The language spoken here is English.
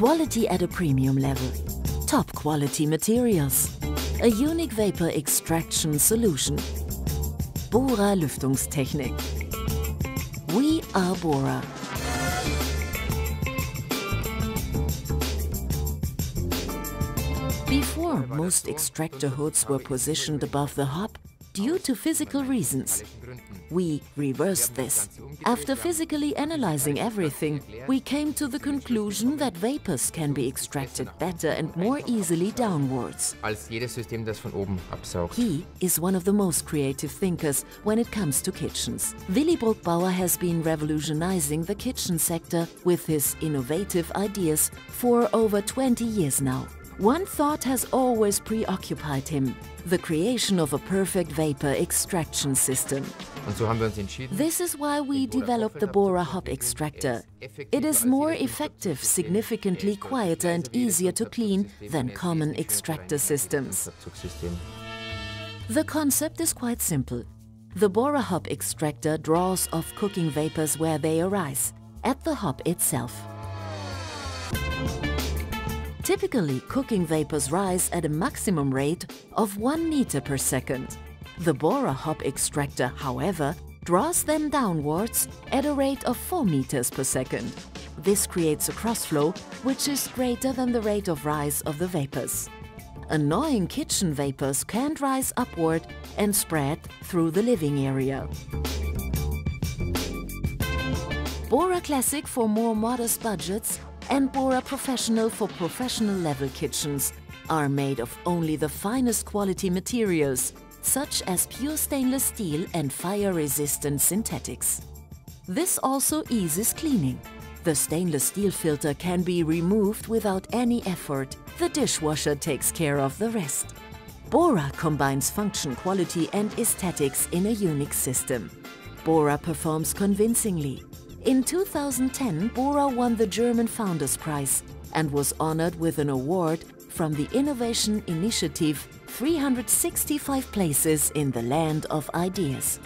Quality at a premium level. Top quality materials. A unique vapor extraction solution. Bora Lüftungstechnik. We are Bora. Before, most extractor hoods were positioned above the hob due to physical reasons. We reversed this. After physically analyzing everything, we came to the conclusion that vapors can be extracted better and more easily downwards. als jedes System, das von oben absaugt. He is one of the most creative thinkers when it comes to kitchens. Willy Bruckbauer has been revolutionizing the kitchen sector with his innovative ideas for over 20 years now. One thought has always preoccupied him the creation of a perfect vapor extraction system. This is why we developed the Bora hob extractor. It is more effective, significantly quieter and easier to clean than common extractor systems. The concept is quite simple. The Bora hob extractor draws off cooking vapors where they arise, at the hob itself. Typically, cooking vapors rise at a maximum rate of 1 meter per second. The Bora hob extractor, however, draws them downwards at a rate of 4 meters per second. This creates a crossflow which is greater than the rate of rise of the vapors. Annoying kitchen vapors can't rise upward and spread through the living area. Bora Classic for more modest budgets and Bora Professional for professional level kitchens are made of only the finest quality materials, such as pure stainless steel and fire-resistant synthetics. This also eases cleaning. The stainless steel filter can be removed without any effort. The dishwasher takes care of the rest. Bora combines function, quality and aesthetics in a unique system. Bora performs convincingly. In 2010, Bora won the German Founders Prize and was honored with an award from the Innovation Initiative 365 Places in the Land of Ideas.